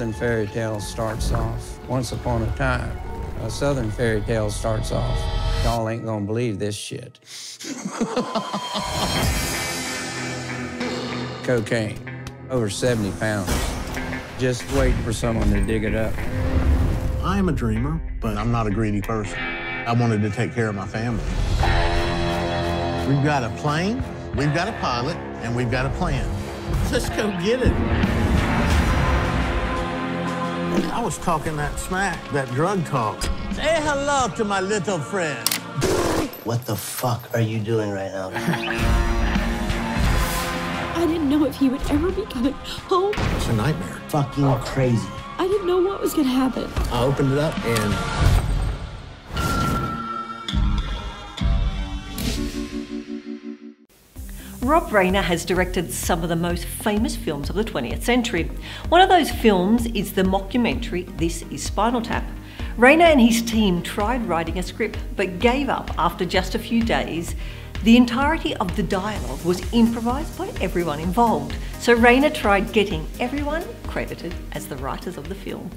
northern fairy tale starts off once upon a time. A southern fairy tale starts off. Y'all ain't gonna believe this shit. Cocaine, over 70 pounds. Just waiting for someone to dig it up. I am a dreamer, but I'm not a greedy person. I wanted to take care of my family. We've got a plane, we've got a pilot, and we've got a plan. Let's go get it. I was talking that smack, that drug talk. Say hello to my little friend. What the fuck are you doing right now? I didn't know if he would ever be coming home. It's a nightmare. Fucking crazy. I didn't know what was gonna happen. I opened it up and Rob Reiner has directed some of the most famous films of the 20th century. One of those films is the mockumentary This is Spinal Tap. Reiner and his team tried writing a script but gave up after just a few days. The entirety of the dialogue was improvised by everyone involved, so Reiner tried getting everyone credited as the writers of the film.